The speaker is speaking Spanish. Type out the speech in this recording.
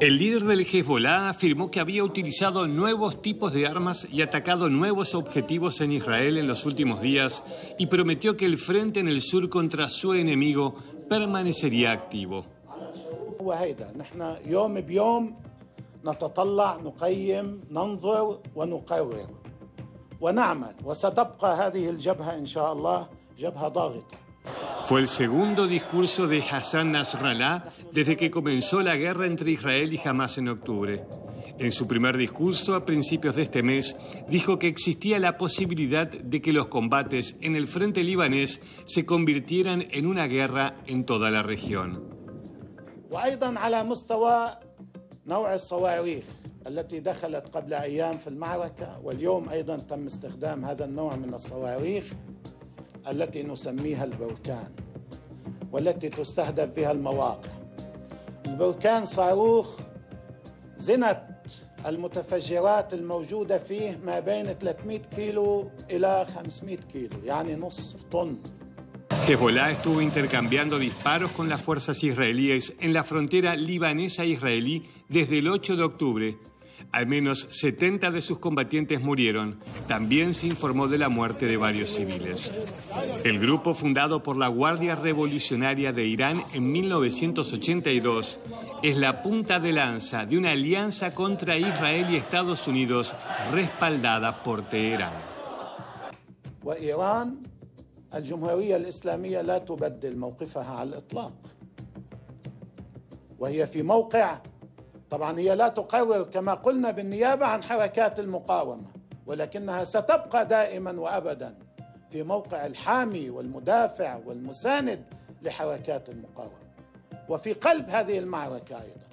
El líder del Hezbollah afirmó que había utilizado nuevos tipos de armas y atacado nuevos objetivos en Israel en los últimos días y prometió que el frente en el sur contra su enemigo permanecería activo. نتطلع نقيم ننظر ونقرر ونعمل وستبقى هذه الجبهه ان شاء الله جبهه ضاغطه Fue el segundo discurso de Hassan Nasrallah desde que comenzó la guerra entre Israel y Hamas en octubre. En su primer discurso, a principios de este mes, dijo que existía la posibilidad de que los combates en el frente libanés se convirtieran en una guerra en toda la región. وايضا على مستوى نوع الصواريخ التي دخلت قبل ايام في المعركه واليوم ايضا تم استخدام هذا النوع من الصواريخ التي نسميها البركان والتي تستهدف بها المواقع البركان صاروخ زنة المتفجرات الموجودة فيه ما بين 300 كيلو إلى 500 كيلو يعني نصف طن Hezbollah estuvo intercambiando disparos con las fuerzas israelíes en la frontera libanesa-israelí desde el 8 de octubre. Al menos 70 de sus combatientes murieron. También se informó de la muerte de varios civiles. El grupo fundado por la Guardia Revolucionaria de Irán en 1982 es la punta de lanza de una alianza contra Israel y Estados Unidos respaldada por Teherán. وإيران الجمهورية الإسلامية لا تبدل موقفها على الإطلاق وهي في موقع طبعا هي لا تقرر كما قلنا بالنيابة عن حركات المقاومة ولكنها ستبقى دائما وأبدا في موقع الحامي والمدافع والمساند لحركات المقاومة. وفي قلب هذه المعركة أيضا.